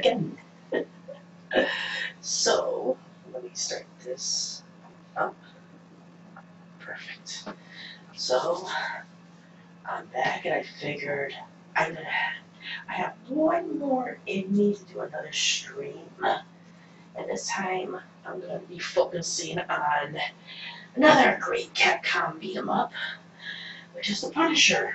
again. so, let me start this up. Perfect. So, I'm back and I figured I'm gonna, I have one more in me to do another stream. And this time, I'm gonna be focusing on another great Capcom beat 'em up, which is the Punisher.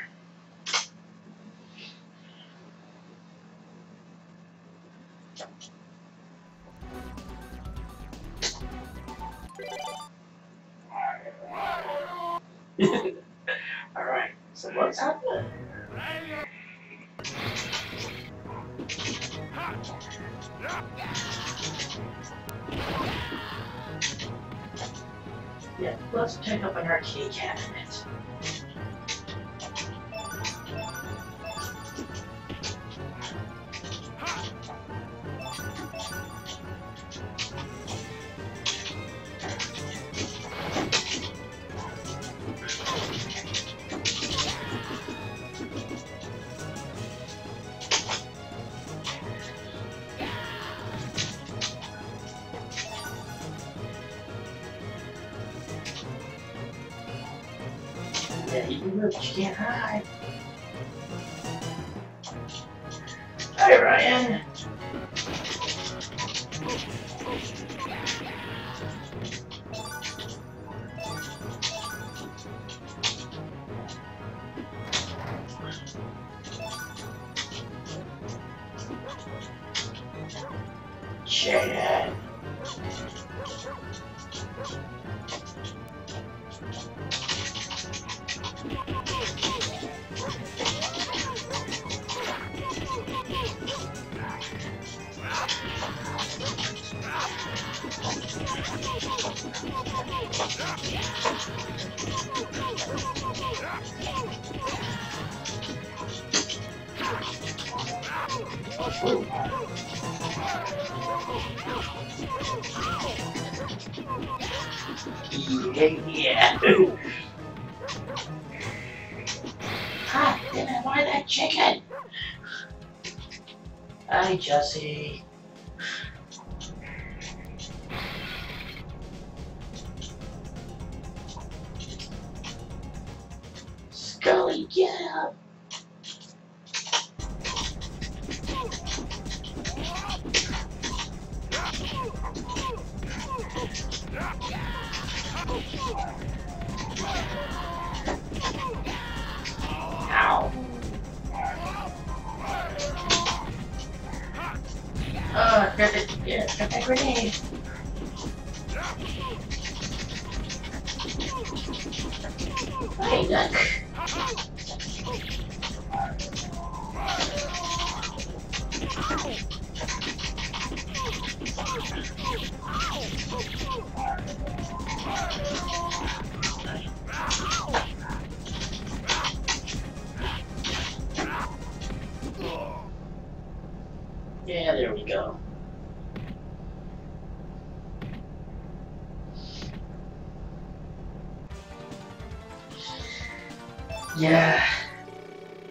Yeah.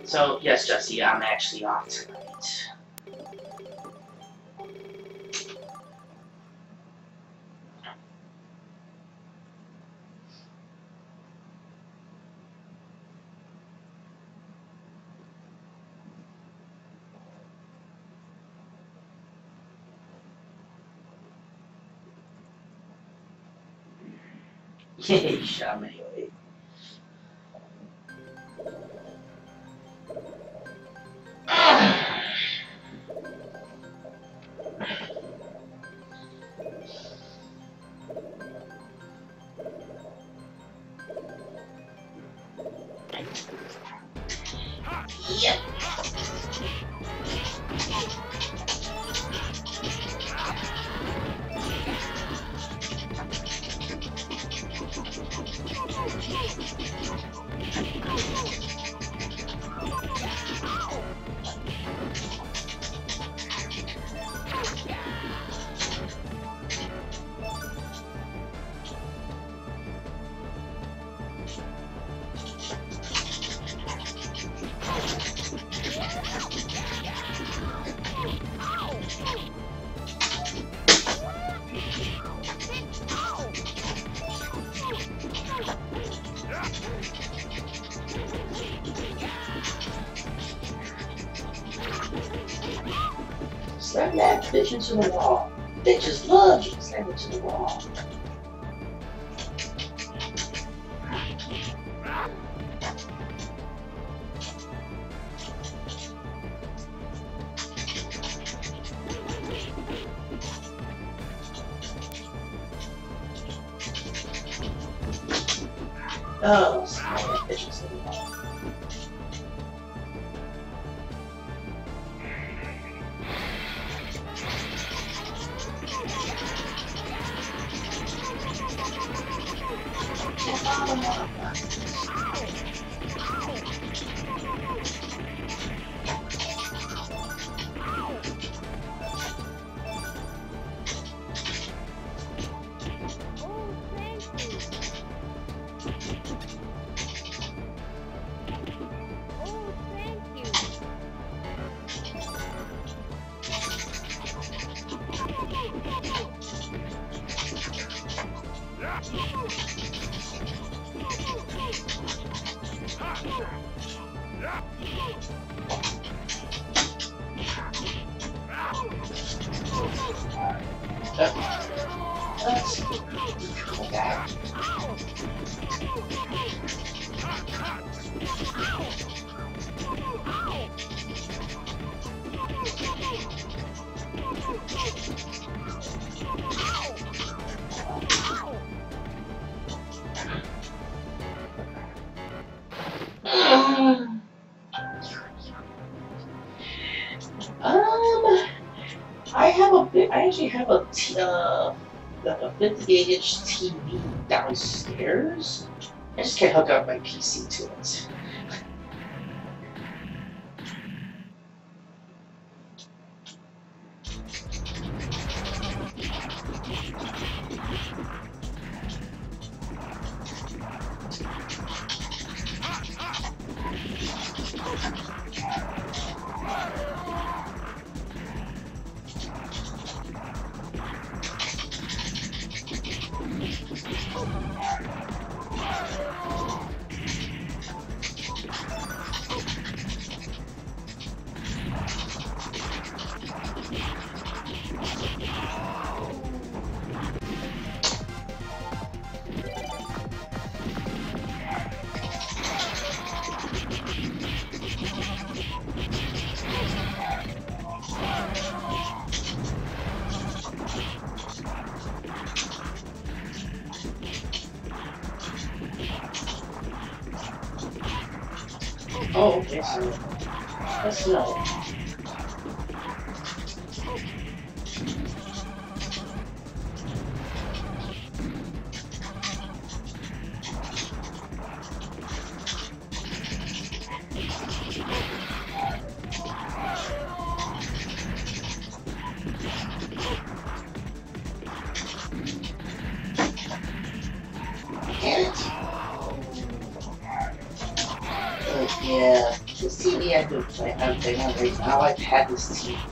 So, yes, Jesse, I'm actually off tonight. Yay, shot 是我。I actually have a uh, like a 58 inch TV downstairs. I just can't hook up my PC to it. Thanks.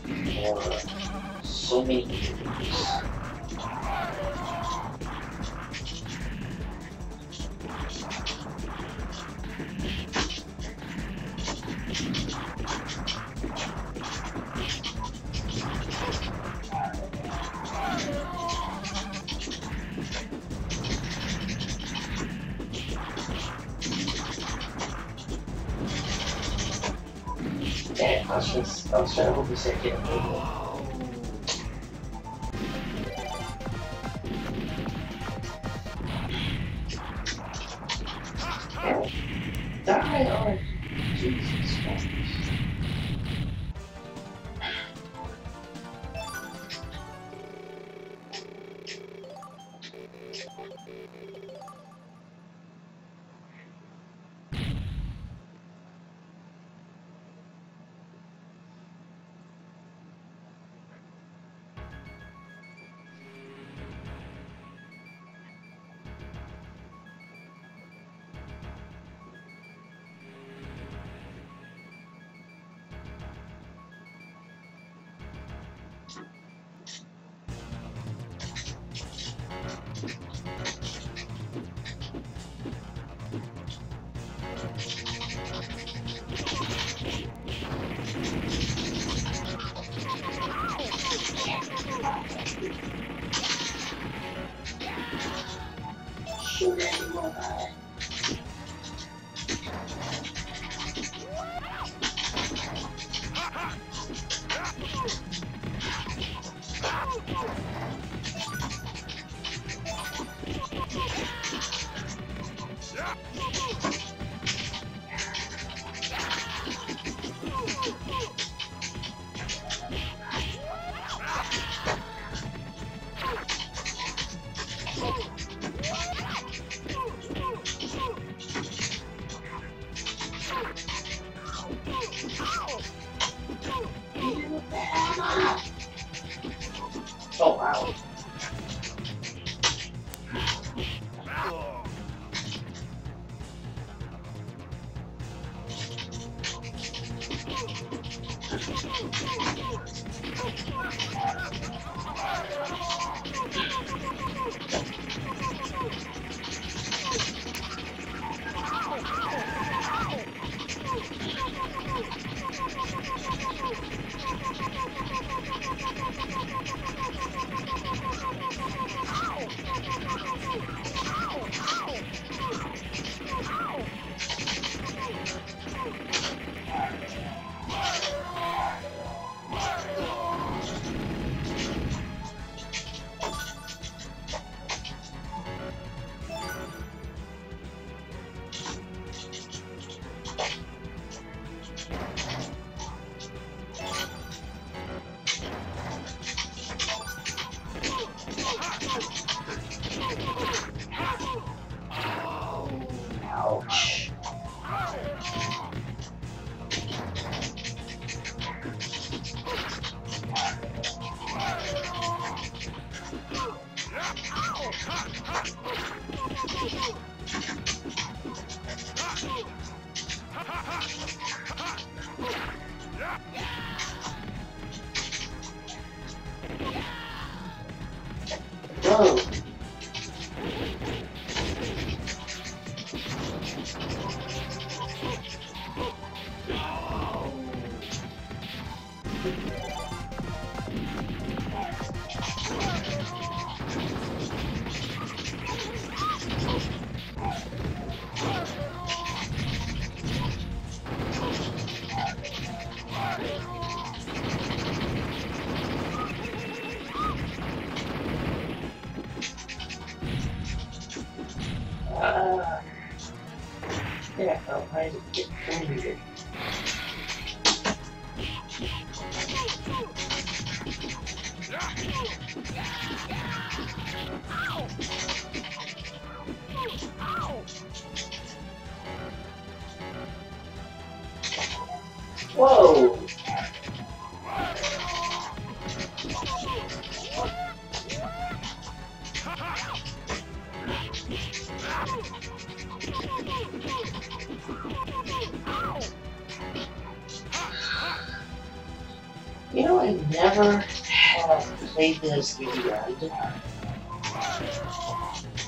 To the end.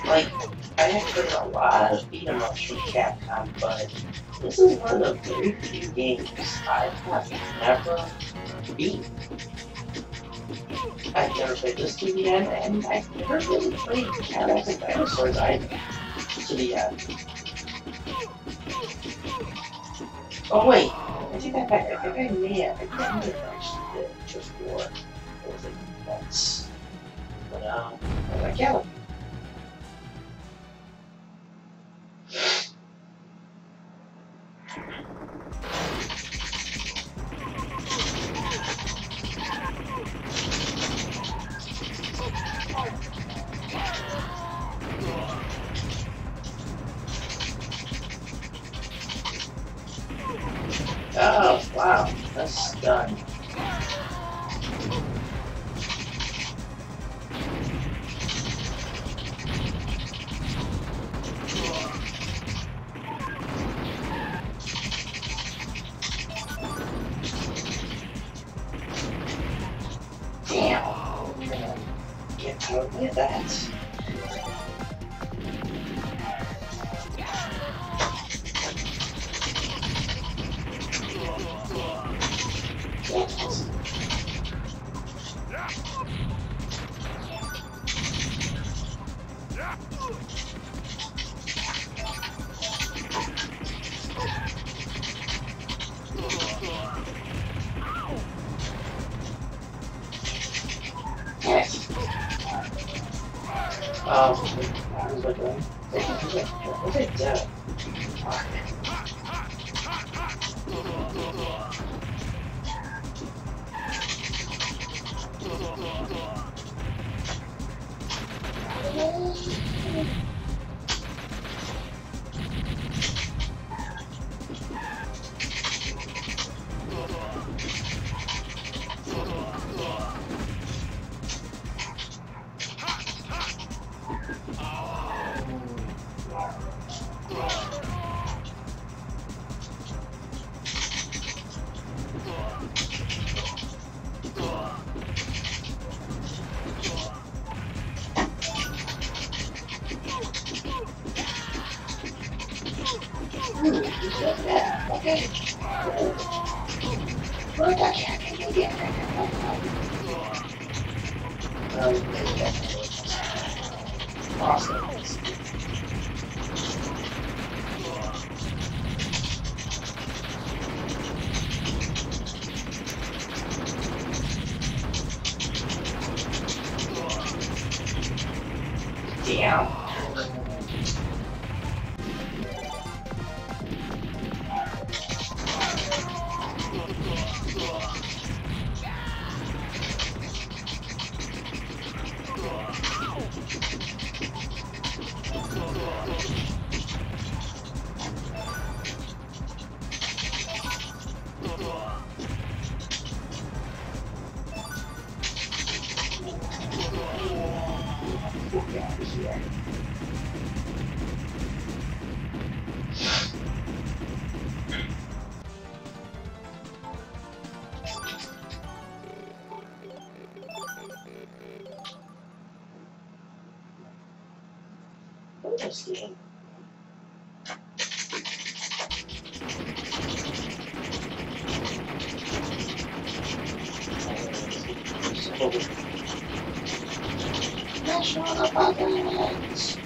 Like, I have played a lot of beat 'em ups from Capcom, but this is one of the very few games I have never beat. I've never played this to the end, and I've never really played and Dinosaurs either to the end. Oh wait, I think I, I, I think I may have, I think I actually did before. It was like once. But um, I can't. Oh, National Apocalypse.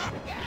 Yeah.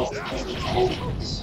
Oh!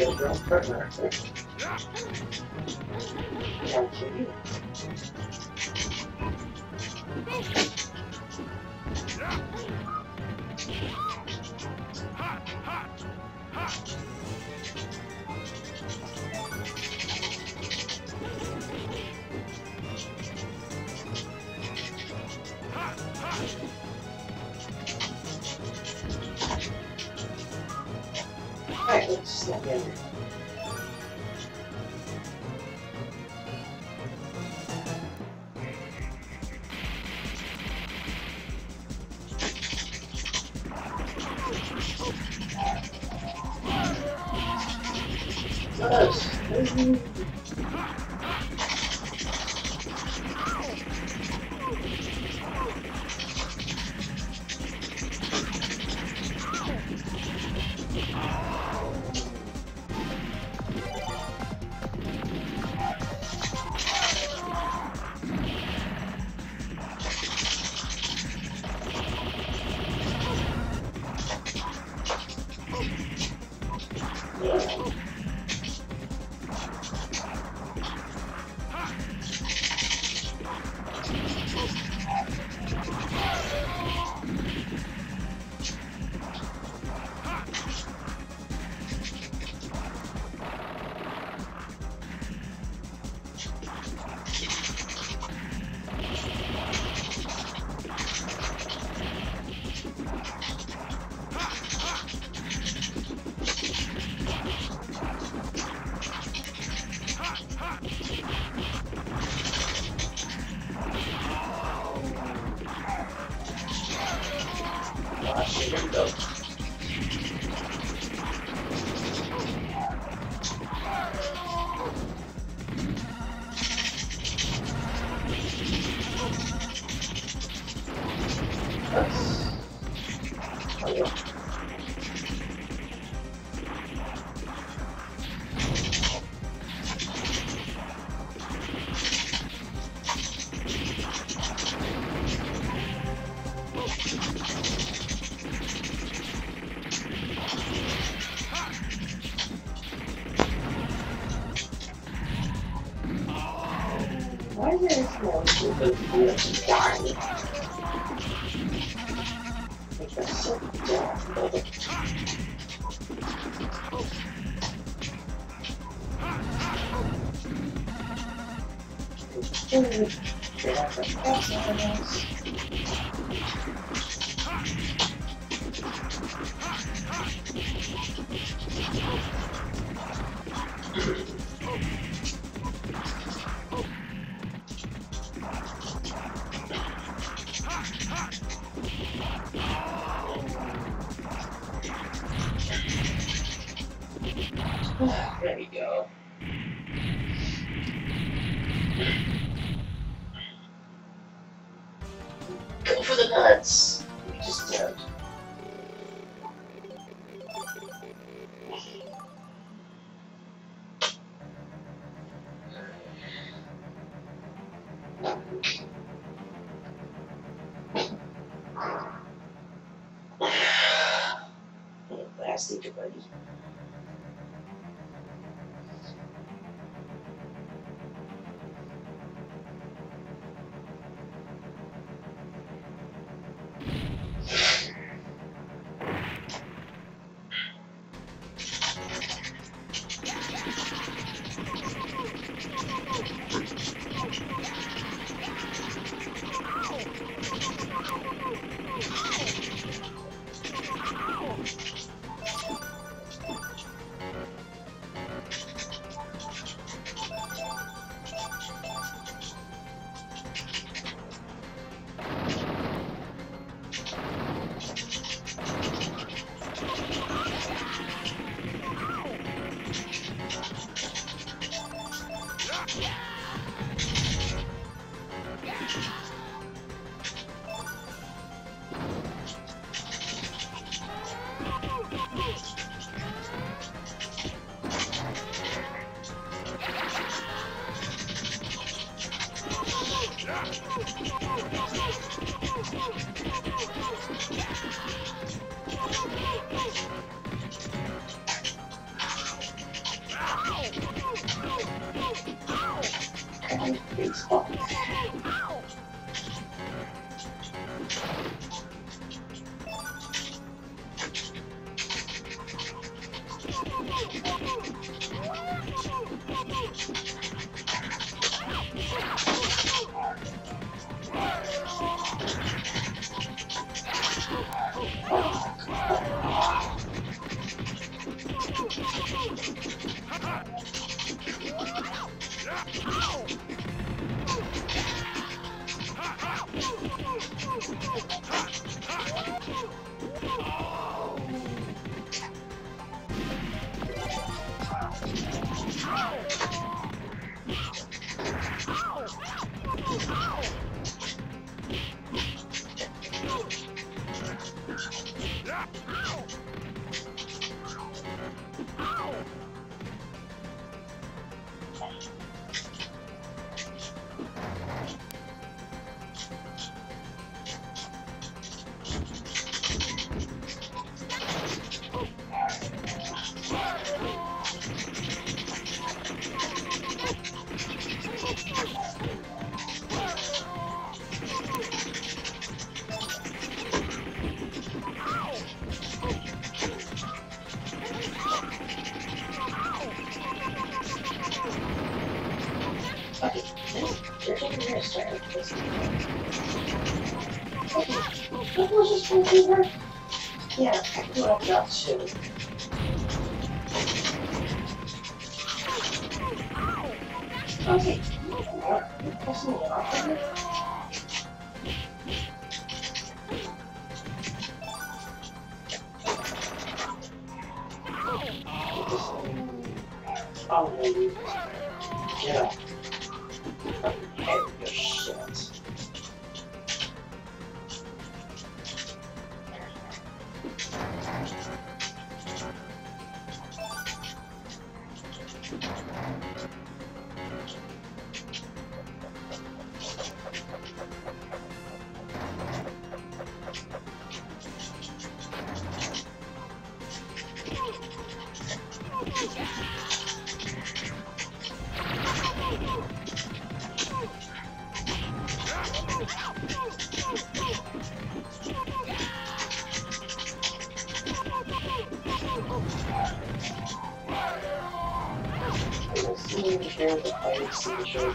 Just would there small stupid people that die? mind is Sure.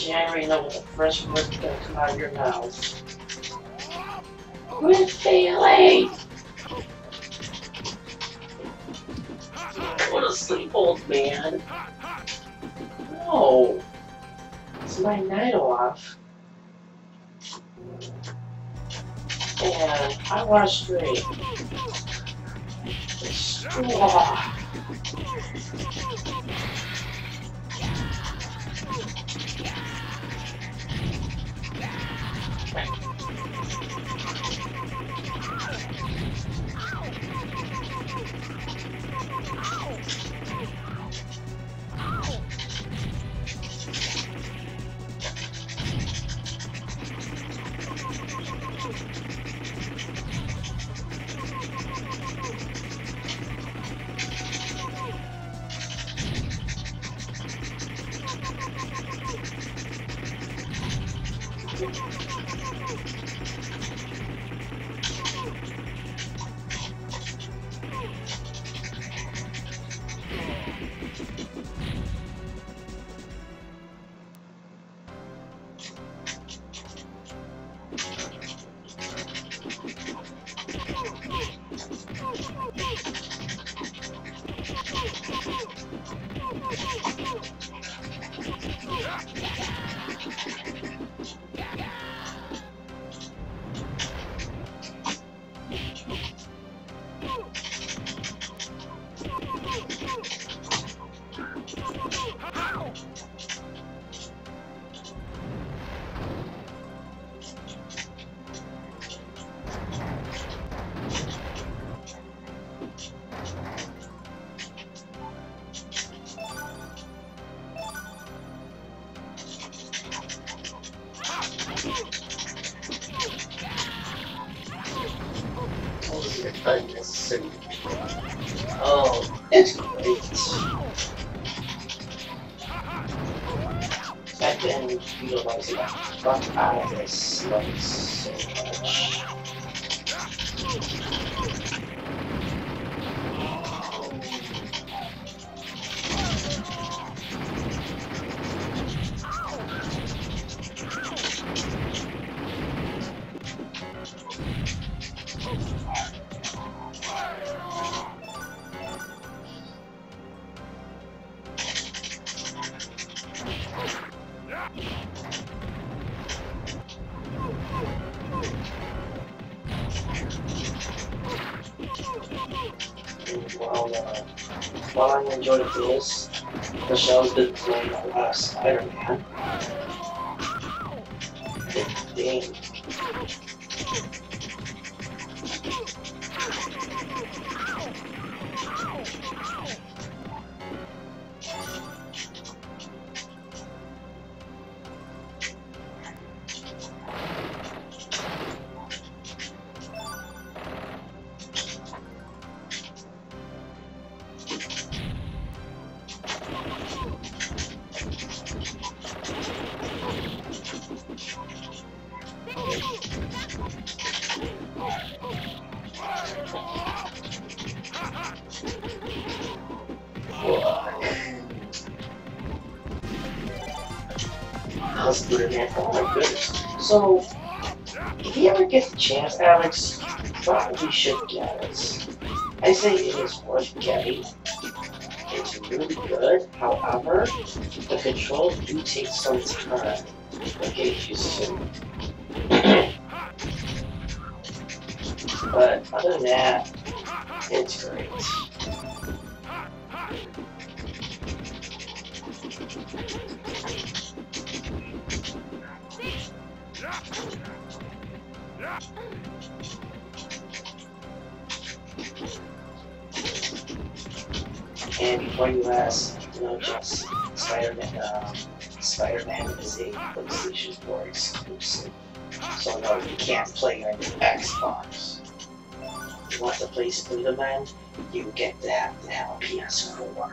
January know what the first word's gonna come out of your mouth. Quit feeling! Go to sleep, old man. No. It's my night off. And I want to drink. Let's do it So, if you ever get the chance, Alex, probably should get it. I say it is worth getting. It's really good. However, the controls do take some time. to get used to. But other than that, it's great. And before you ask, you know, just Spider-Man, um, Spider-Man is a PlayStation 4 exclusive. So no, you can't play on your Xbox. Want to play Spider-Man, you get to have to have a PS4.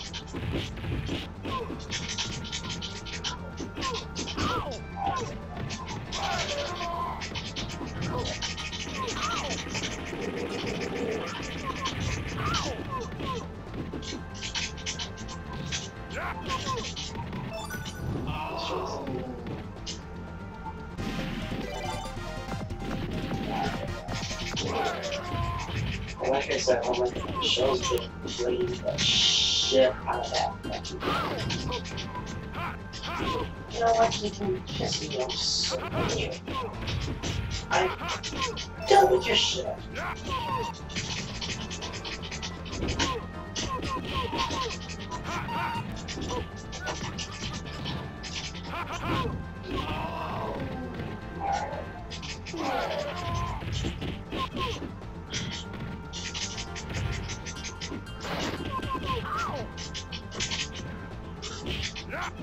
shows been the shit out of that. You know what? You can piss me off so much. I'm done with your shit.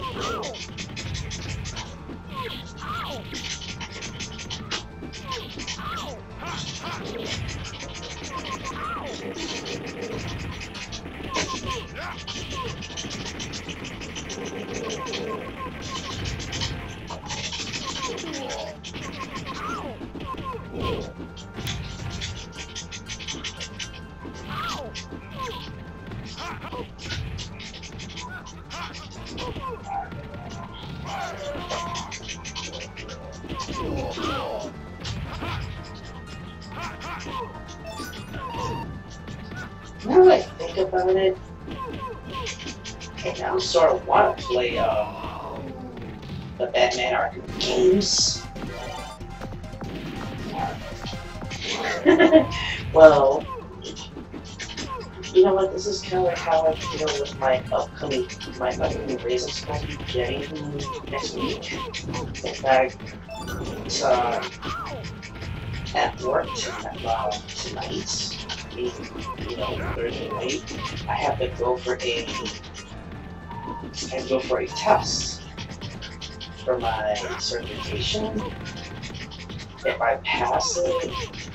I about it, I now sort of want to play uh, the Batman Arkham games. well, you know what? This is kind of like how I feel with my upcoming my upcoming to be getting next week. In fact, uh, at work uh, tonight I have to go for a, I go for a test for my certification. If I pass it,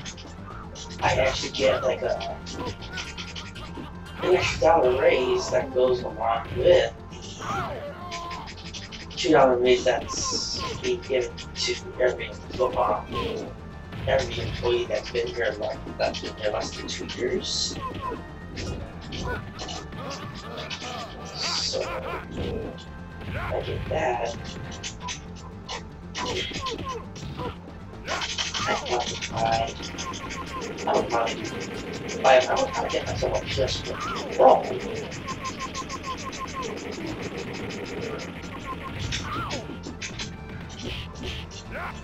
I actually get like a extra dollar raise that goes along with the two dollar raise that's being given to every football every employee that's been here like that's been here less than two years. So I did that. I probably buy. I would probably. I would probably get myself a PS4 Yeah.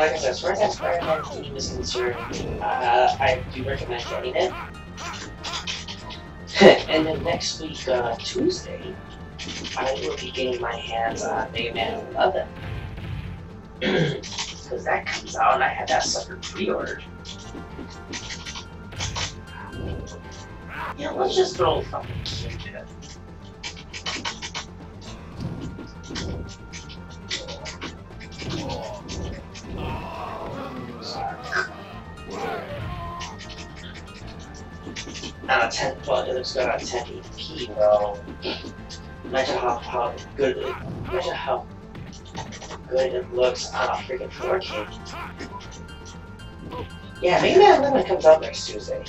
like I said, as far as Spider-Man is concerned, uh, I do recommend getting it. and then next week, uh, Tuesday, I will be getting my hands on Mega Man 11. Because that comes out and I had that sucker pre-ordered. Yeah, let's just throw a fucking key into it. On a 10, well, it looks good on 1080p though. Measure how, how good it, imagine how good it looks on a freaking 4K. Yeah, Mega Man 11 comes out next Tuesday.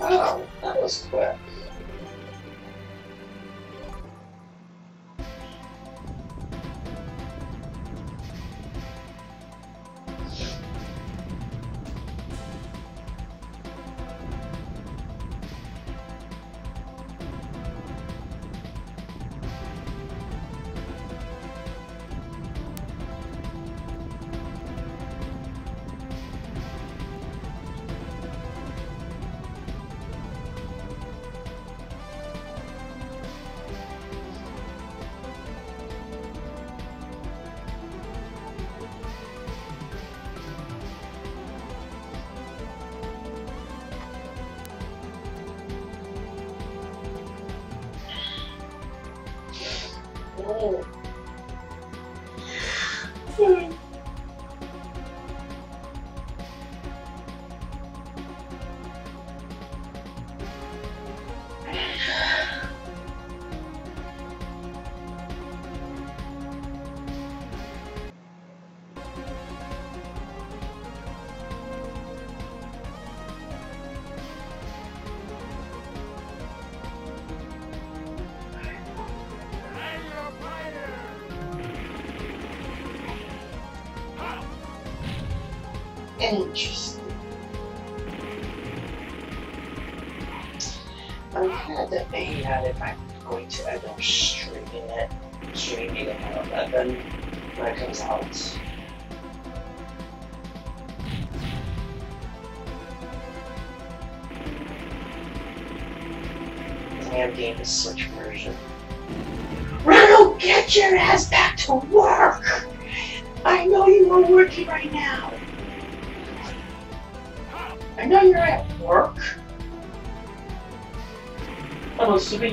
Wow, that was quick.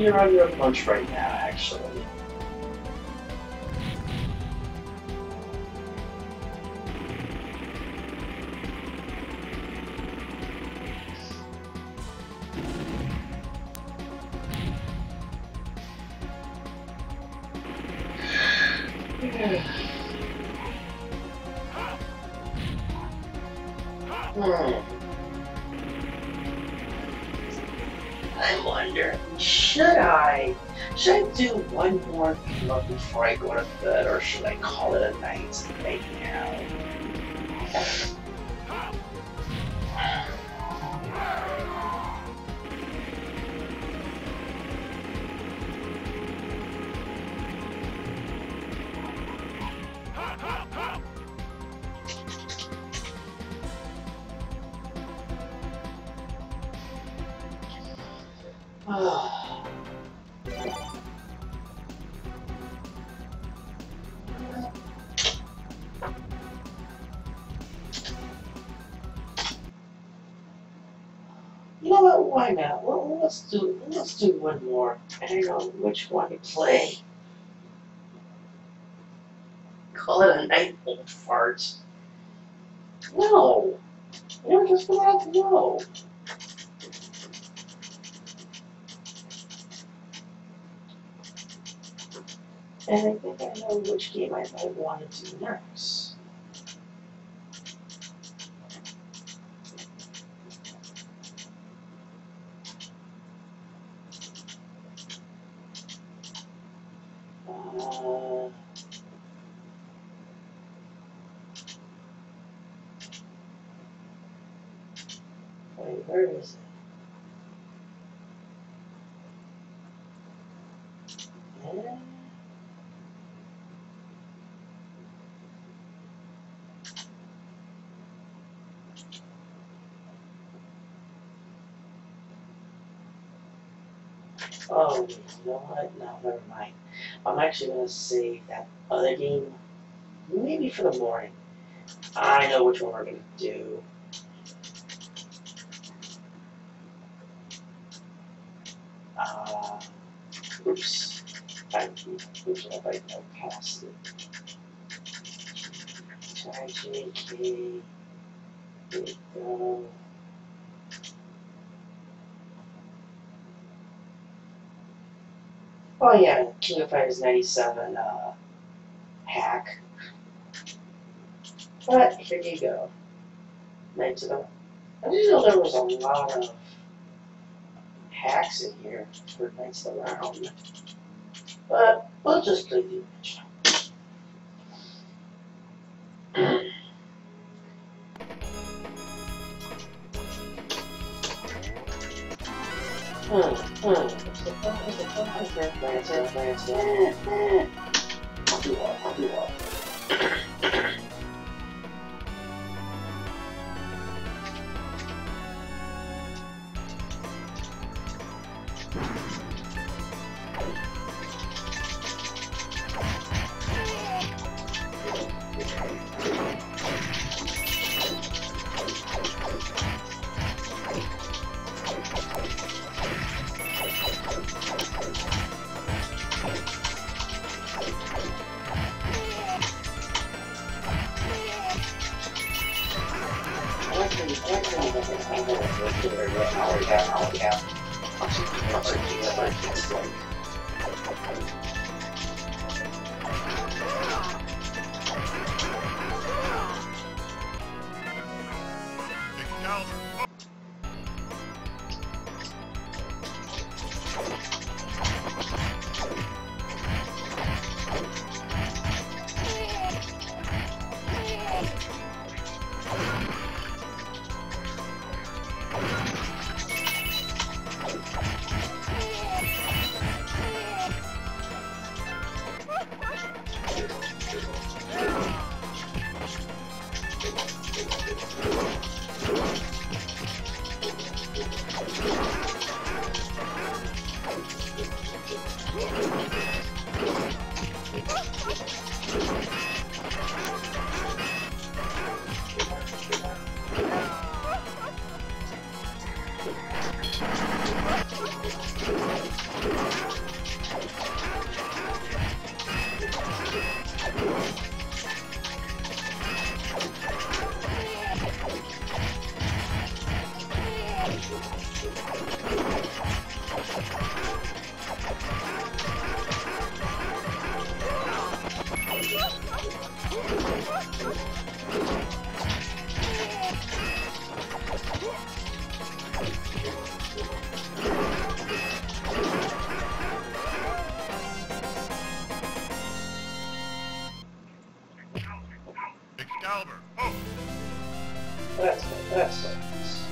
You're on your lunch right now, which one to play. Call it a night, old fart. No, you're just have to know. And I think I know which game I might want to do next. Uh, where is it? Oh, you know? No, never mind. I'm actually gonna save that other game, maybe for the morning. I know which one we're gonna do. Uh, oops. I, oops, I might have passed it. JK. There we go. Oh yeah, King of Fighters 97 uh, hack. But here you go. Knights of. I didn't know there was a lot of hacks in here for Knights of the Round. But we'll just play the ですね。That's nice.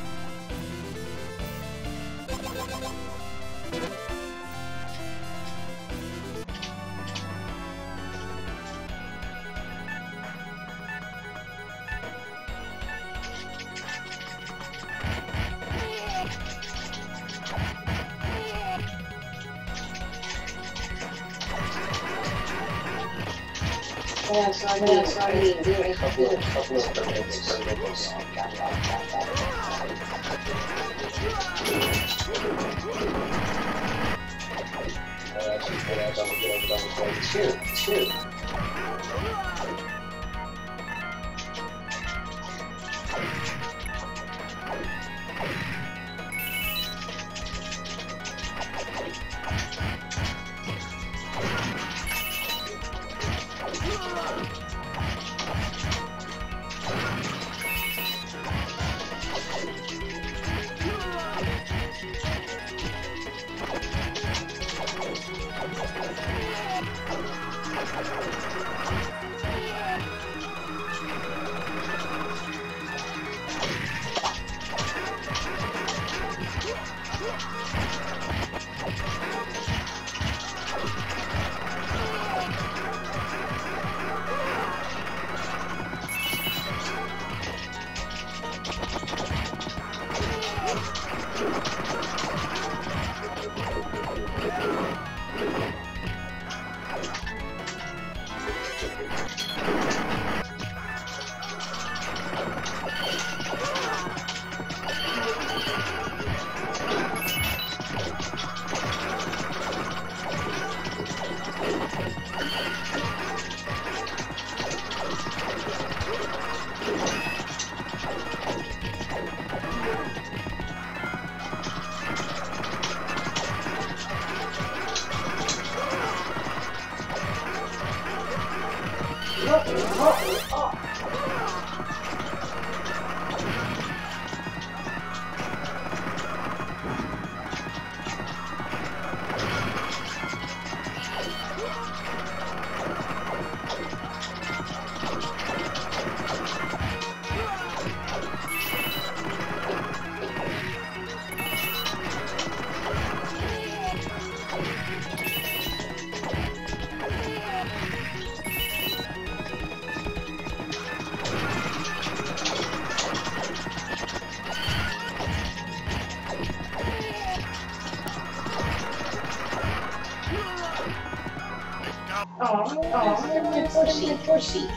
Yeah, so I mean, so I mean, do a couple of, couple of things, things. Uh, actually, put out double, double, double, double, two, two. Pushy,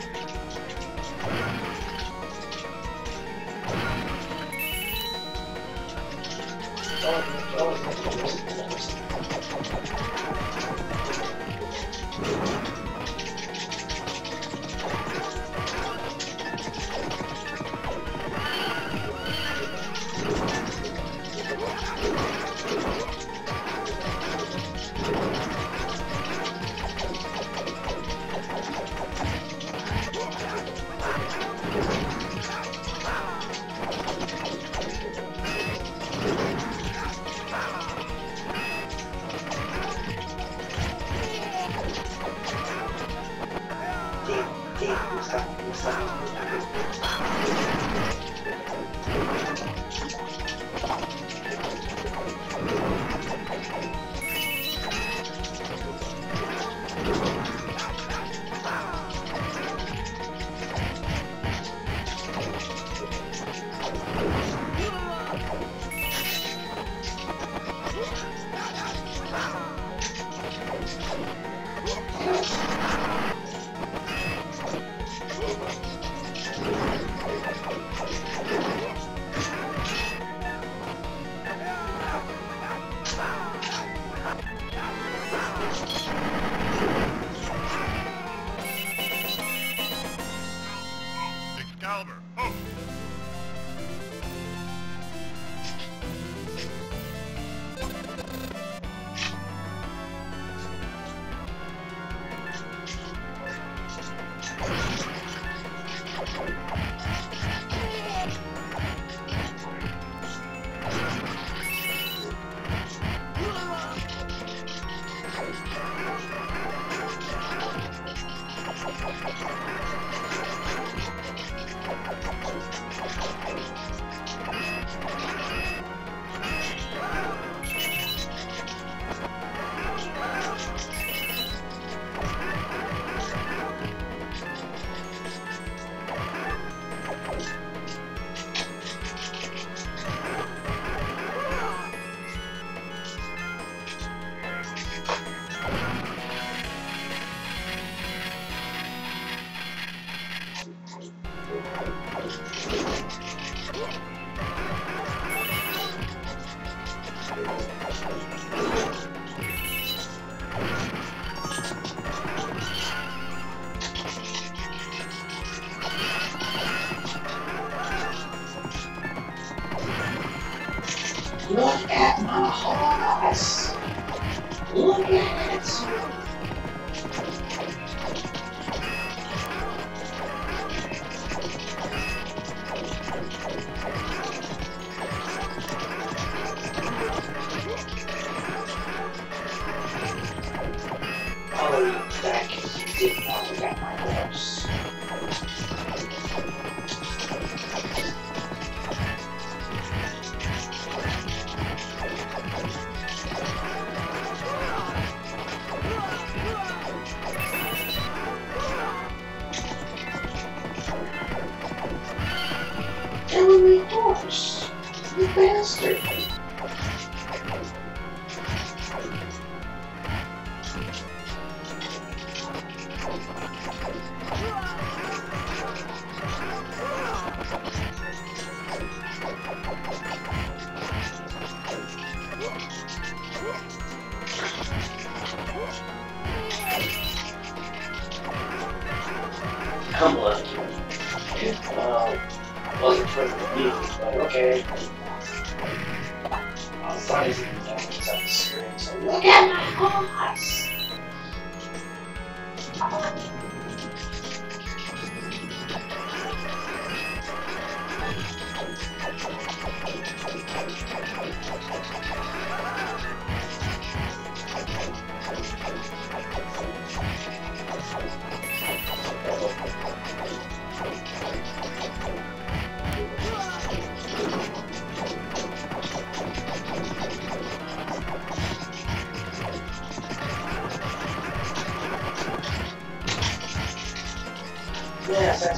Tumblr. Um, wasn't for the news, but okay. I'm sorry if you do the screen, so look at my eyes!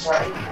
right.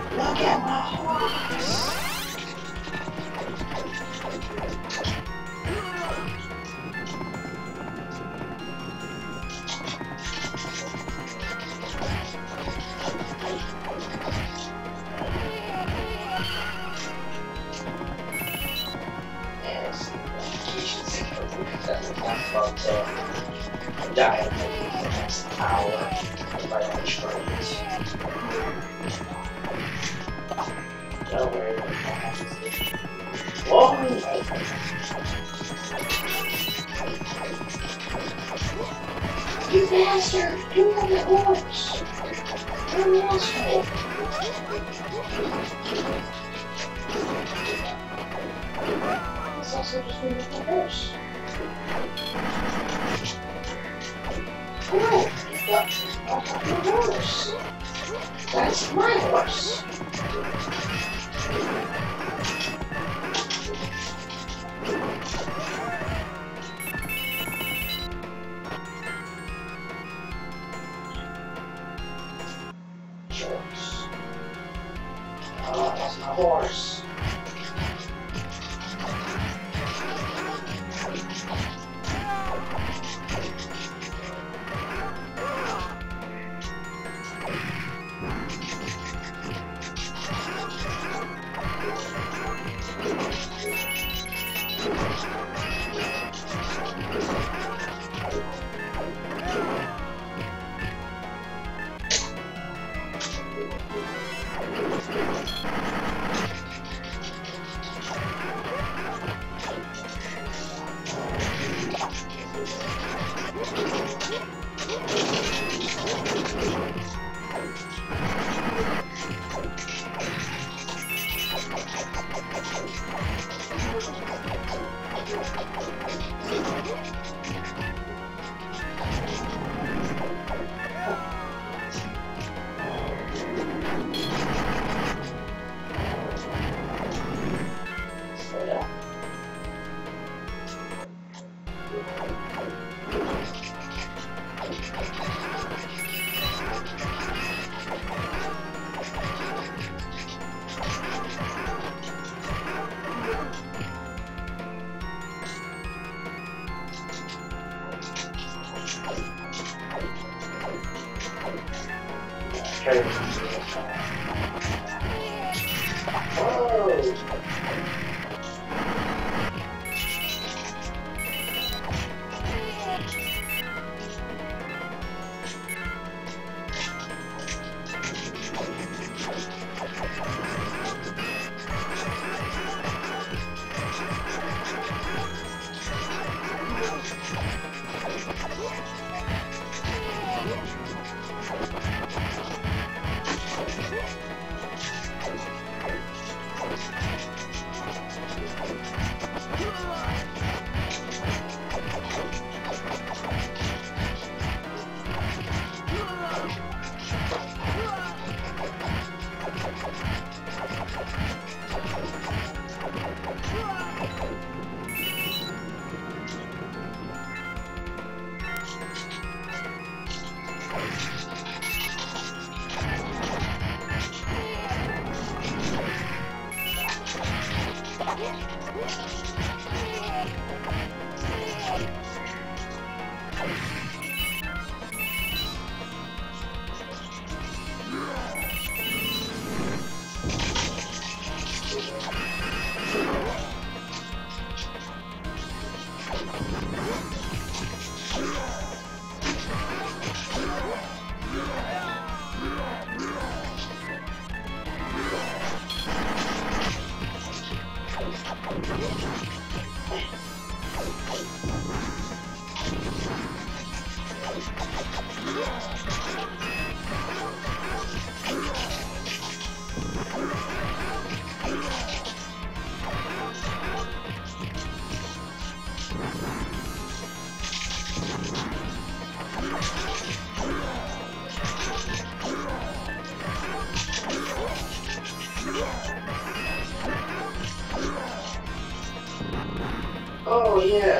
Okay.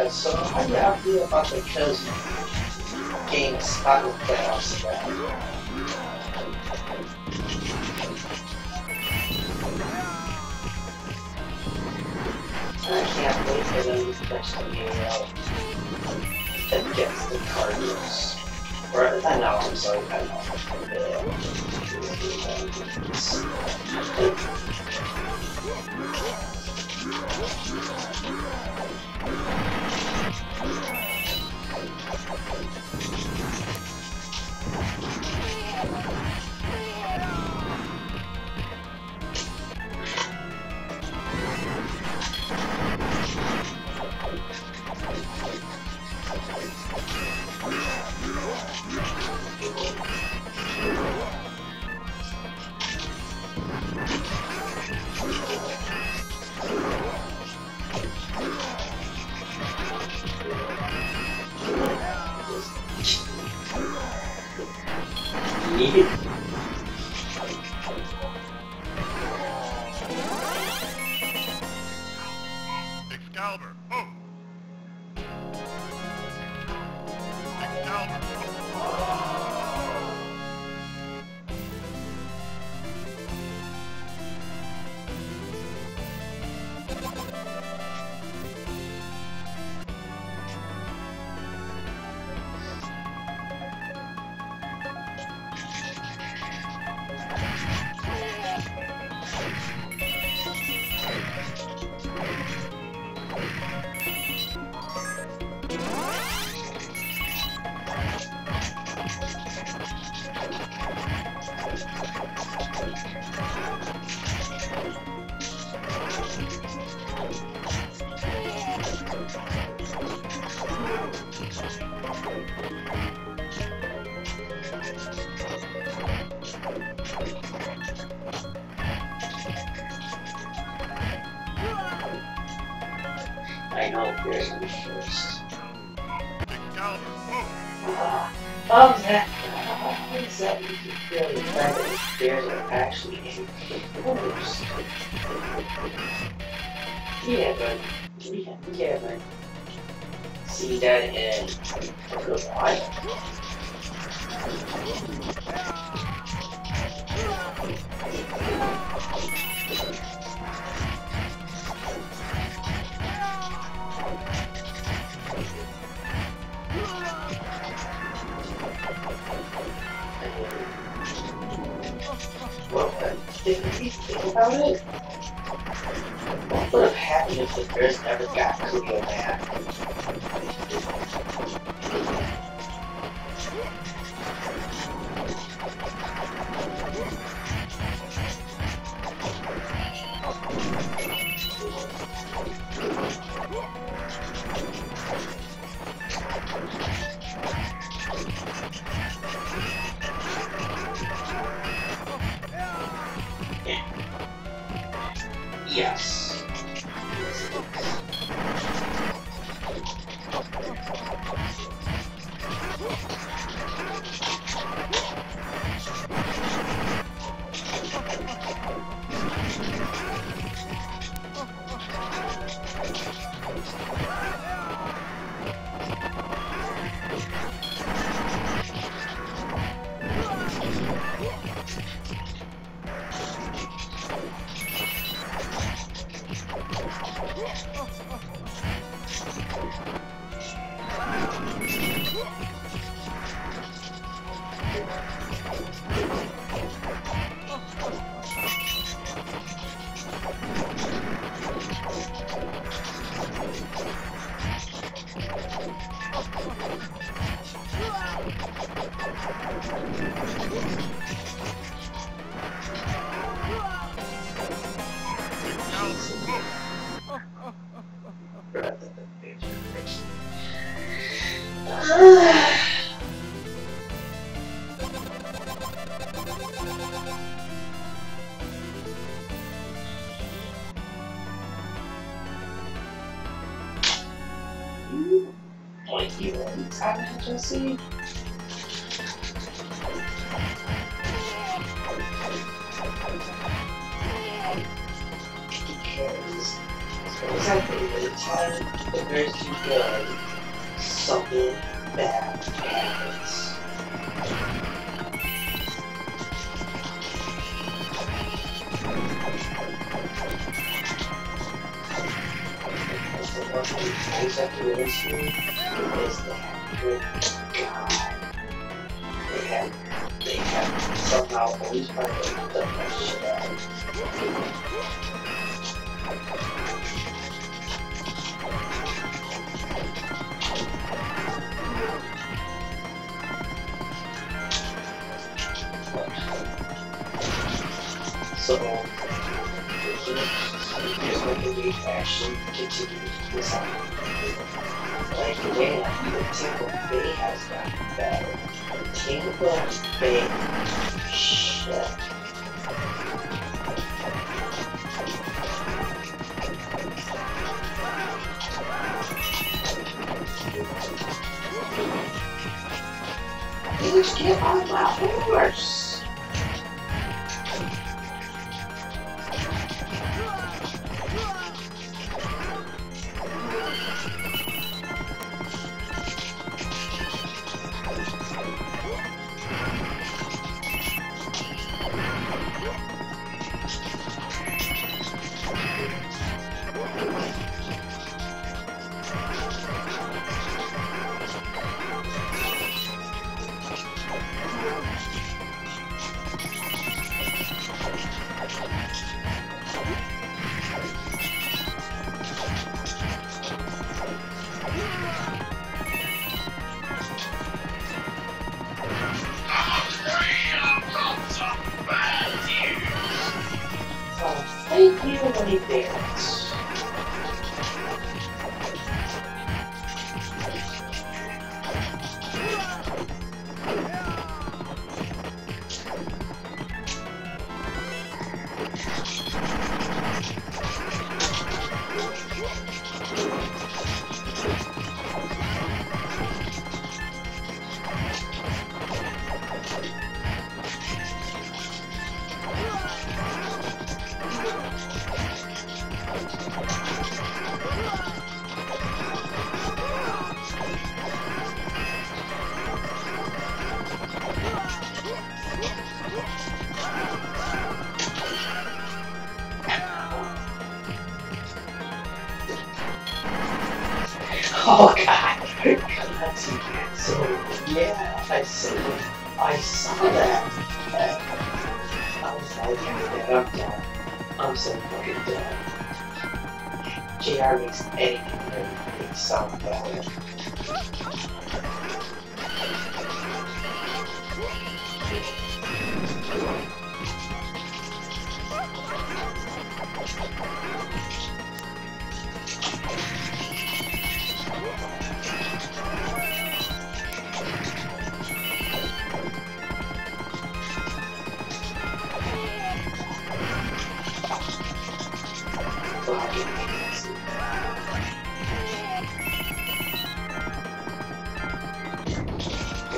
guys, so how do you feel about the Chosen game Spot with Chaos? Bye. Jesse. Because it's like every time the nurse you good, something bad happens. Thank you to. They have they have somehow to that. So, actually continues this on. Like, man, Tampa Bay has gotten better. Tampa Bay, shit. Please get on my horse.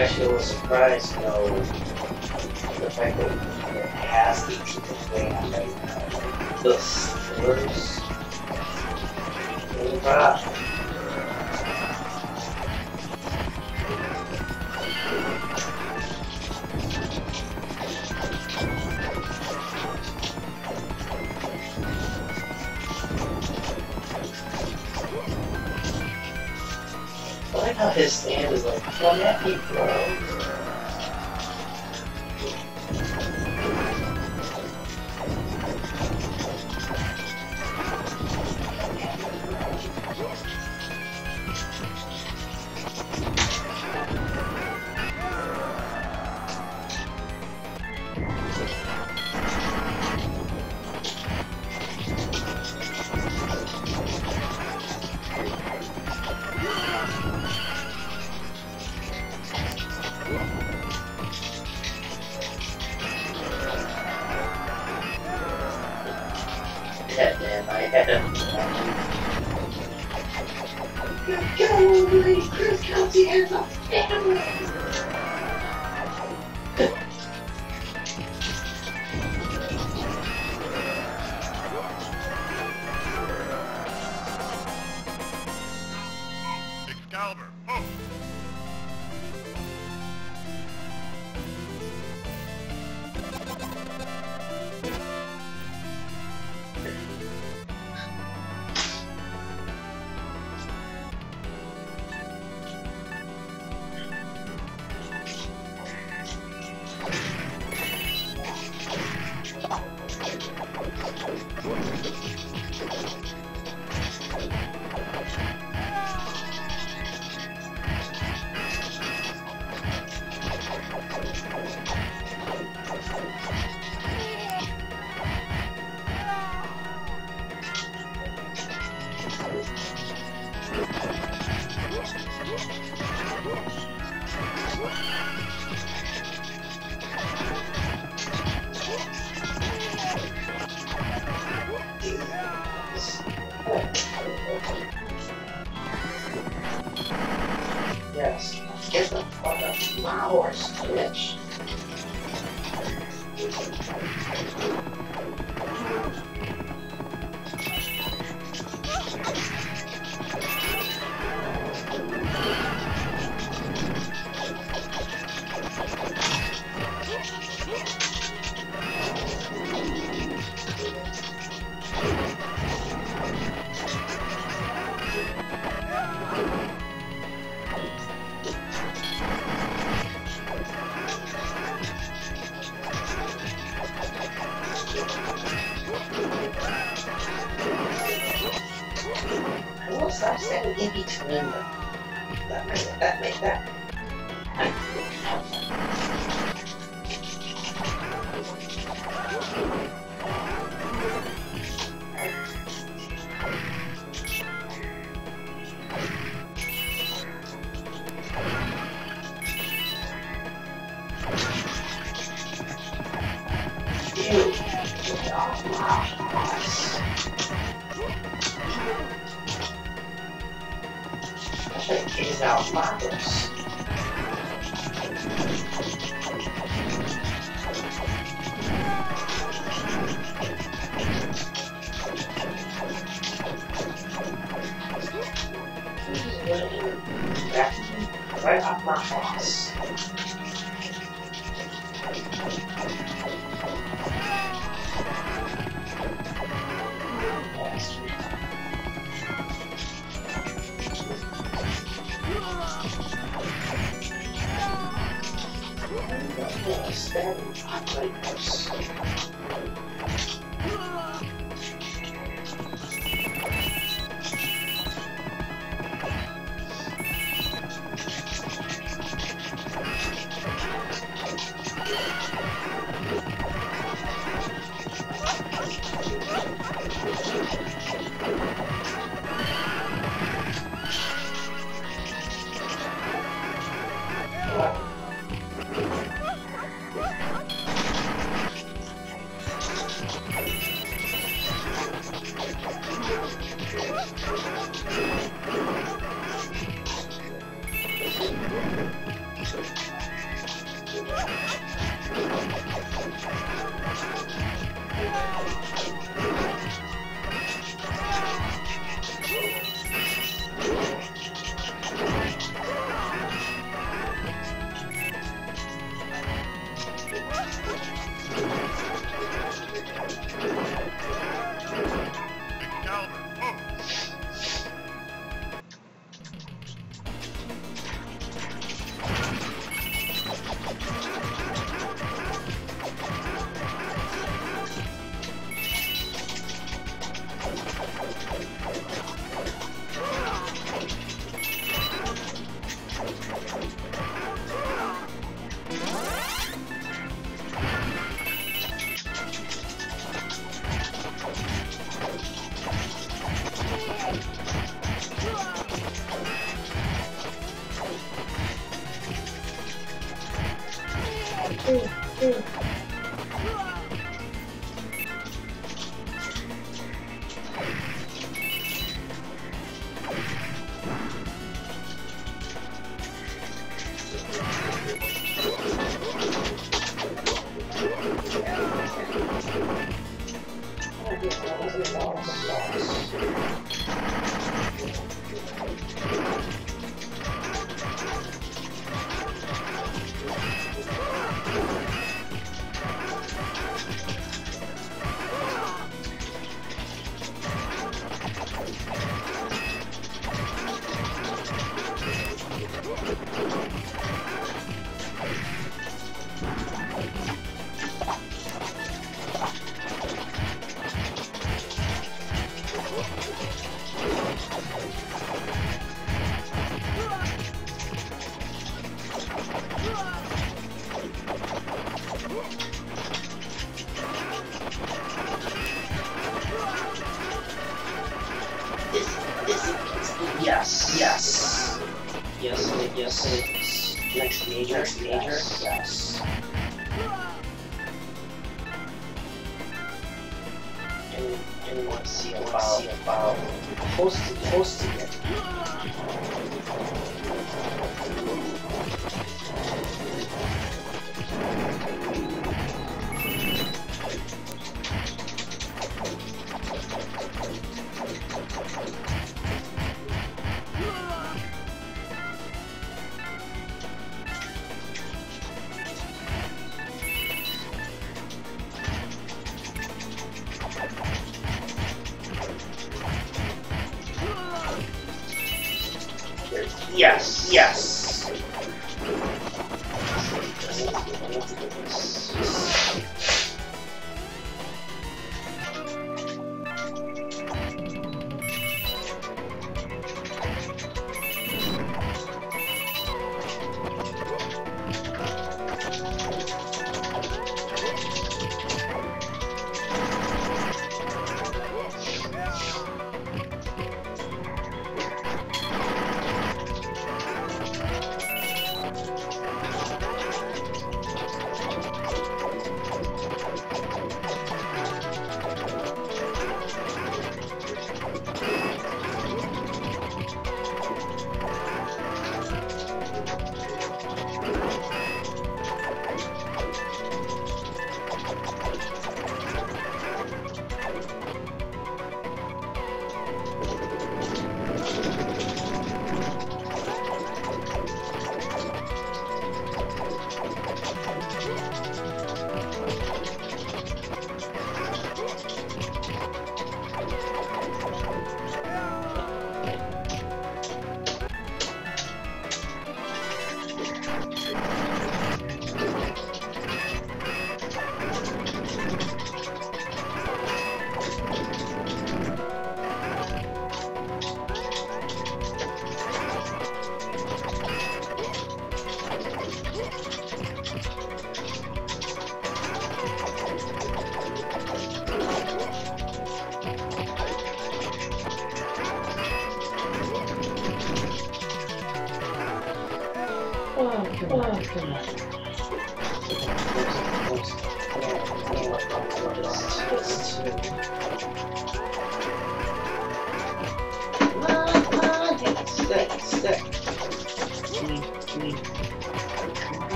Actually a little surprised, know, the fact that it has the team playing on right now. Uh, the Steelers. Bruh.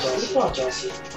Sleep on, Jesse. Sleep on,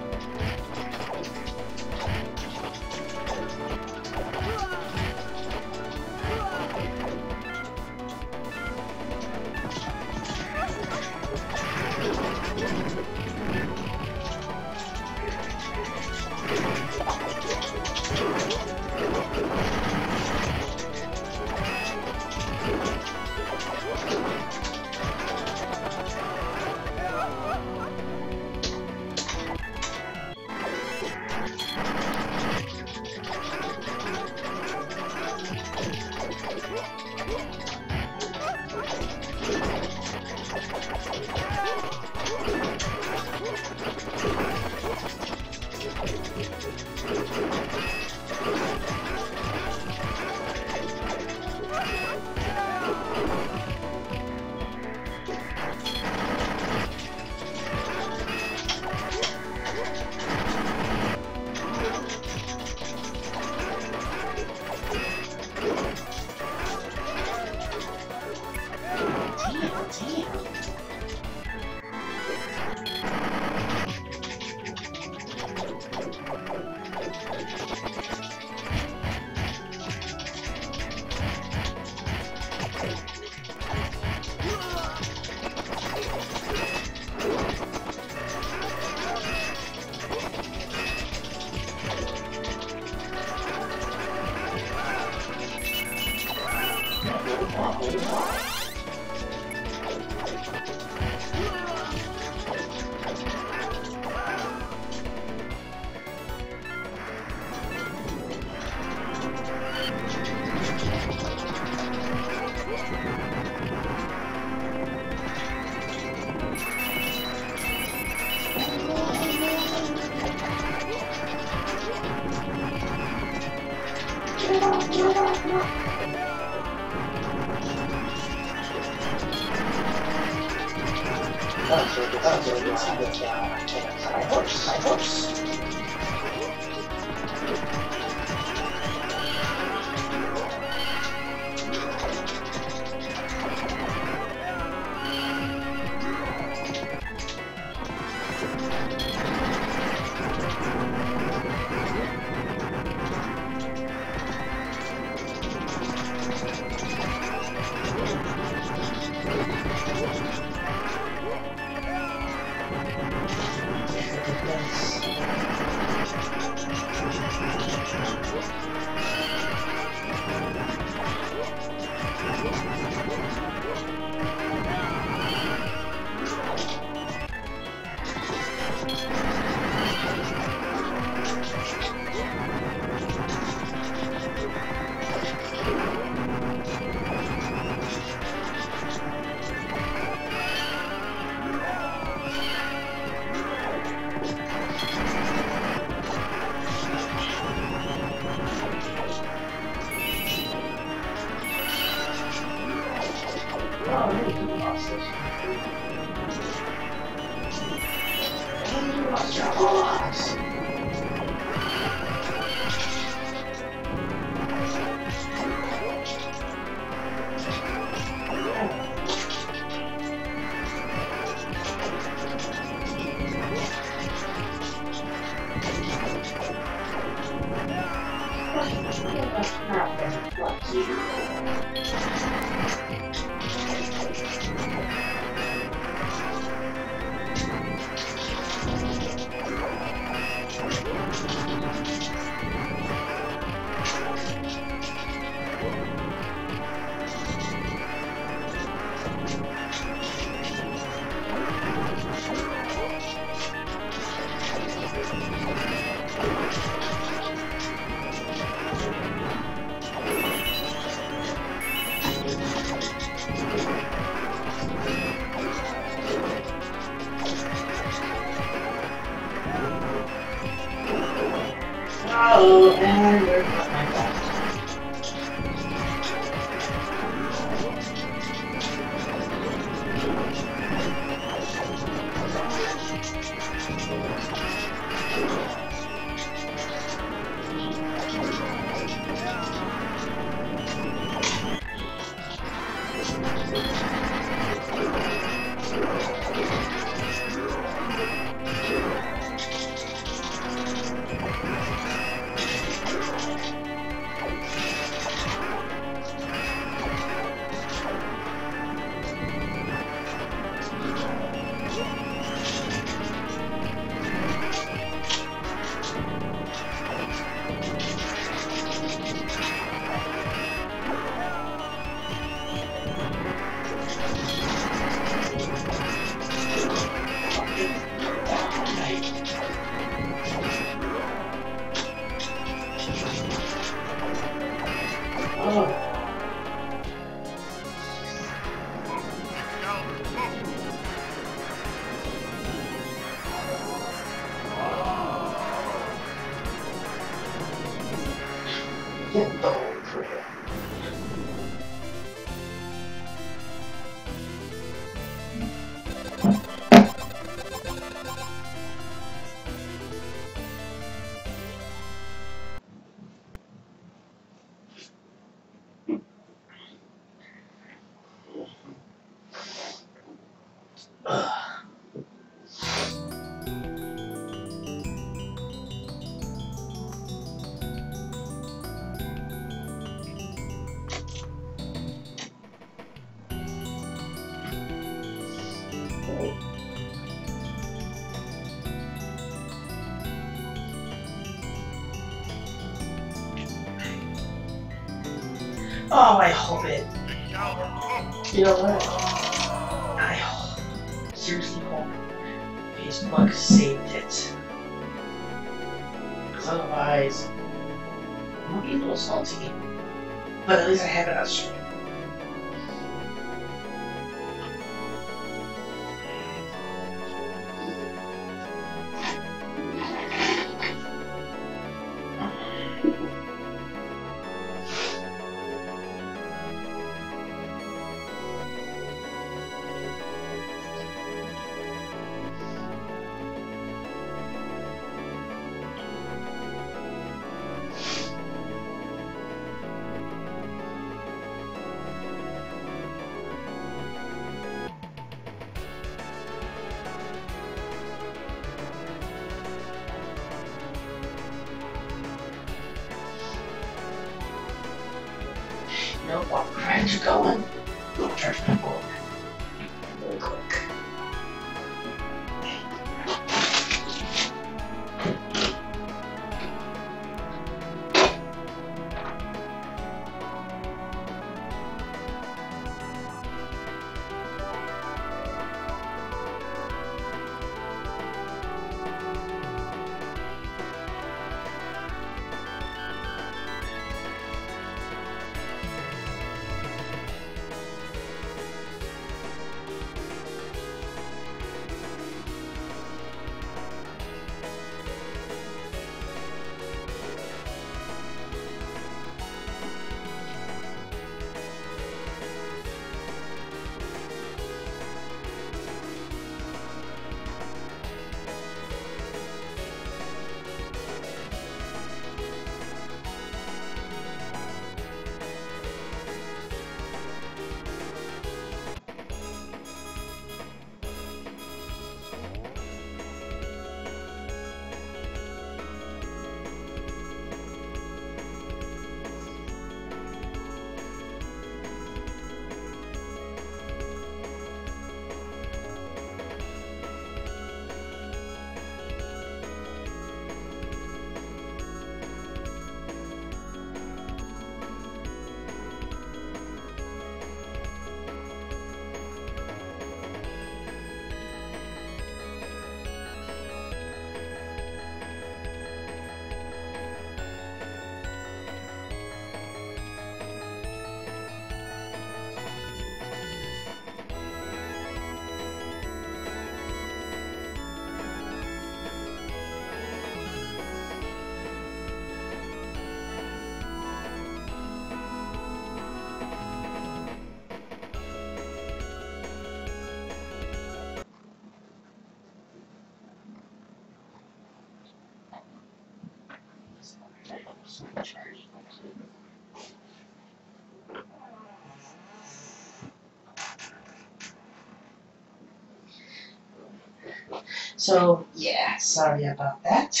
So yeah, sorry about that.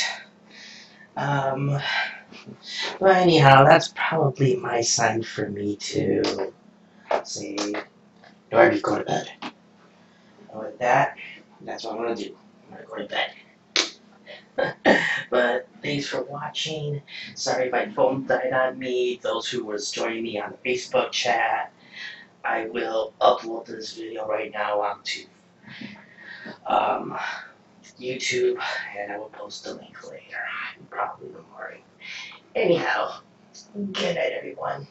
Um, but anyhow, that's probably my sign for me to say, do I go to bed? And with that, that's what I'm gonna do. I'm gonna go to bed. but thanks for watching. Sorry if my phone died on me. Those who was joining me on the Facebook chat, I will upload this video right now onto um, YouTube, and I will post the link later, probably the. Anyhow, good night, everyone.